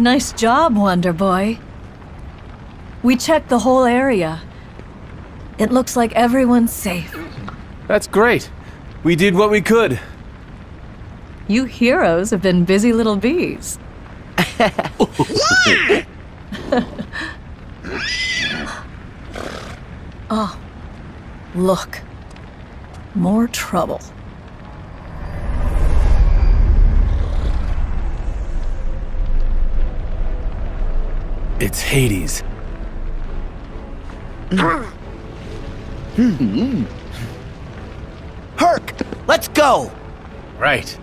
Nice job, Wonder Boy. We checked the whole area. It looks like everyone's safe. That's great. We did what we could. You heroes have been busy little bees. oh, look. More trouble. It's Hades. Hmm. Herc, let's go! Right.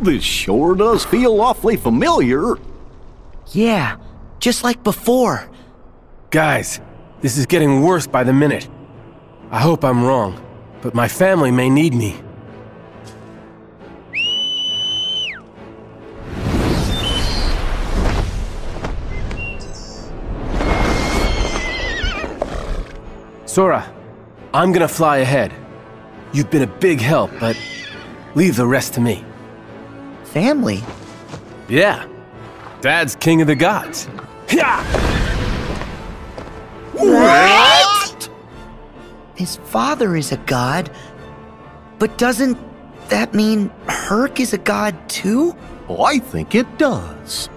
This sure does feel awfully familiar. Yeah, just like before. Guys, this is getting worse by the minute. I hope I'm wrong, but my family may need me. Sora, I'm gonna fly ahead. You've been a big help, but leave the rest to me. Family? Yeah. Dad's king of the gods. Yeah! What? His father is a god. But doesn't that mean Herc is a god too? Oh, I think it does.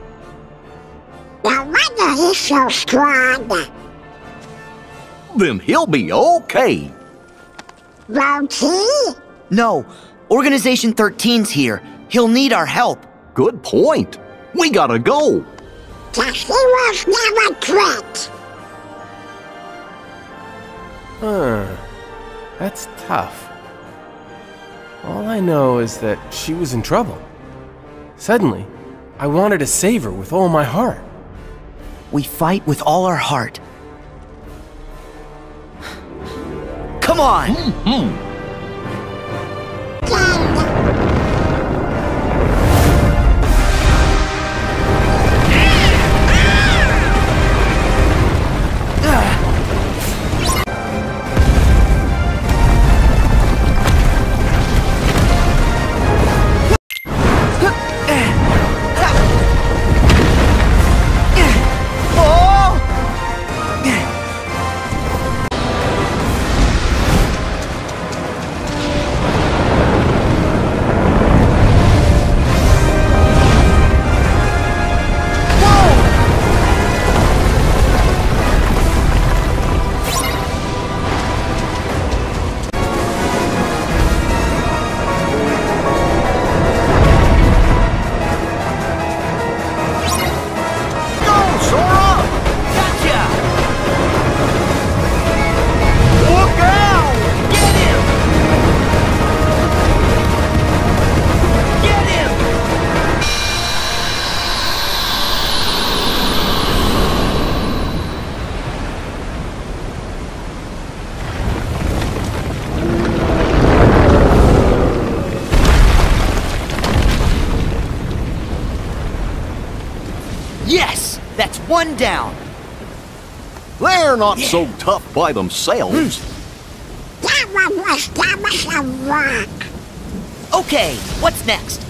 No wonder he's so strong. Then he'll be okay. Won't he? No, Organization 13's here. He'll need our help. Good point. We gotta go. Cause he was never quit. Huh. That's tough. All I know is that she was in trouble. Suddenly, I wanted to save her with all my heart. We fight with all our heart. Come on! Go, That's one down! They're not so tough by themselves. That one was dumb as a rock. Okay, what's next?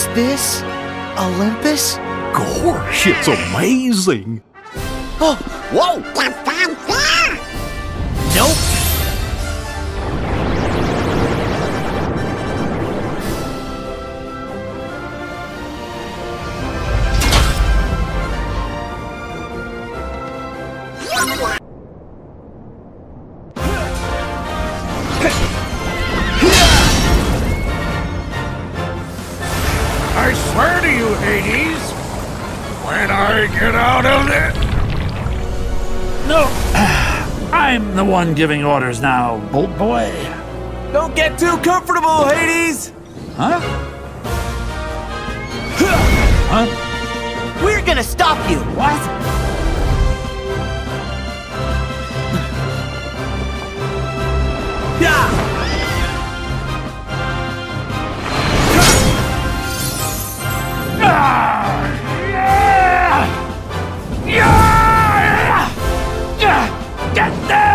Is this Olympus? Gosh, it's amazing. Oh, Whoa! The fanfare. nope. Hades. When I get out of there. No, I'm the one giving orders now, Bolt Boy. Don't get too comfortable, Hades! Huh? Huh? We're gonna stop you! What?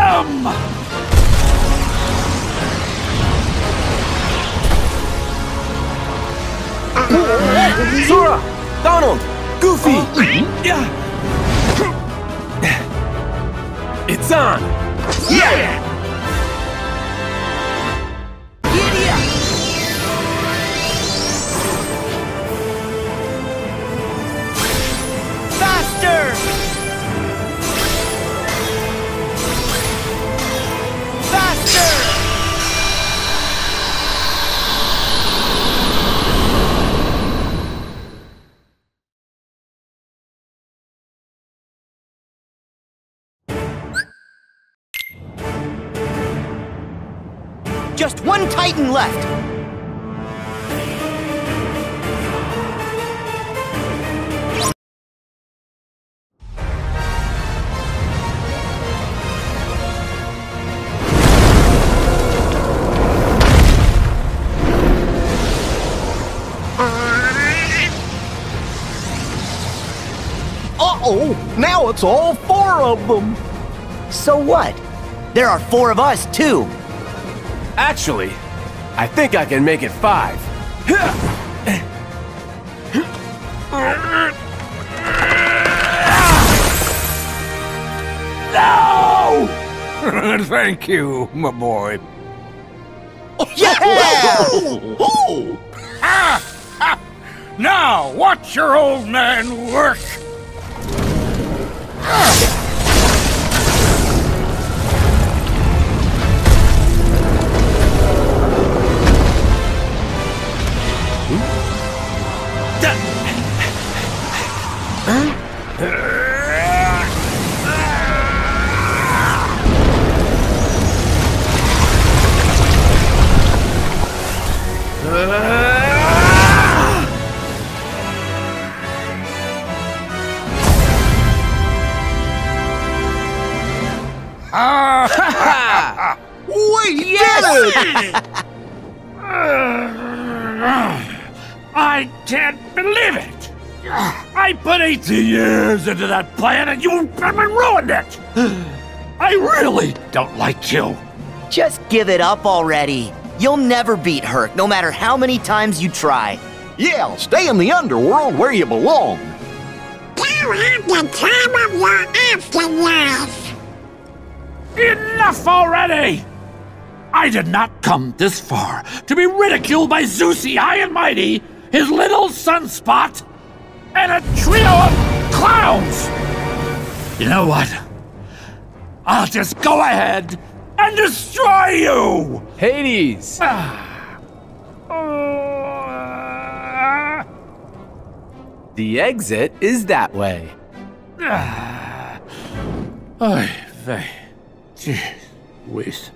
Them! Sora! Donald! Goofy! Yeah! It's on! Yeah! Just one Titan left! Uh-oh! Now it's all four of them! So what? There are four of us, too. Actually, I think I can make it five. No! Thank you, my boy. Now, watch your old man work! We I put 18 years into that plan and you've ruined it! I really don't like you. Just give it up already. You'll never beat Herc, no matter how many times you try. Yeah, stay in the underworld where you belong. You have the time of your afterlife. Enough already! I did not come this far to be ridiculed by Zeusy High and Mighty, his little sunspot, and a trio of clowns! You know what? I'll just go ahead and destroy you! Hades! Ah. The exit is that way. Ah. Oy vey. Jeez whiz.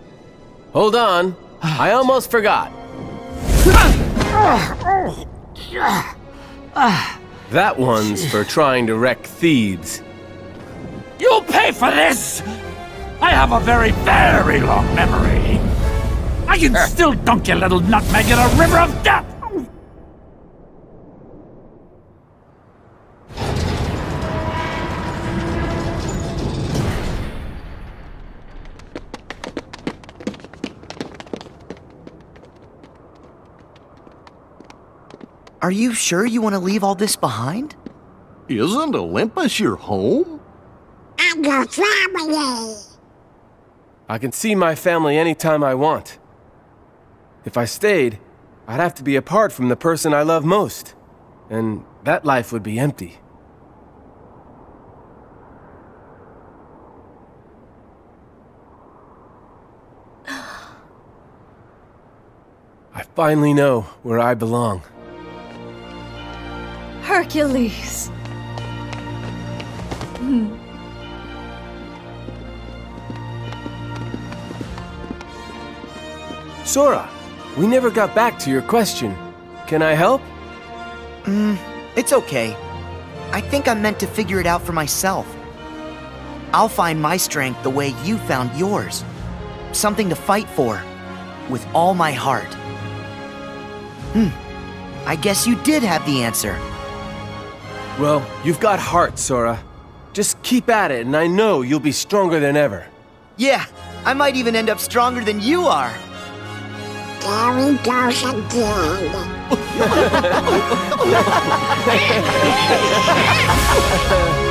Hold on. I almost forgot. Ah. That one's for trying to wreck Thebes. You'll pay for this! I have a very, very long memory. I can still dunk your little nutmeg in a river of death! Are you sure you want to leave all this behind? Isn't Olympus your home? And your family. I can see my family anytime I want. If I stayed, I'd have to be apart from the person I love most. And that life would be empty. I finally know where I belong. Herc! Hercules. Sora, we never got back to your question. Can I help? It's okay. I think I'm meant to figure it out for myself. I'll find my strength the way you found yours. Something to fight for. With all my heart. Hmm. I guess you did have the answer. Well, you've got heart, Sora. Just keep at it, and I know you'll be stronger than ever. Yeah, I might even end up stronger than you are. There he goes again.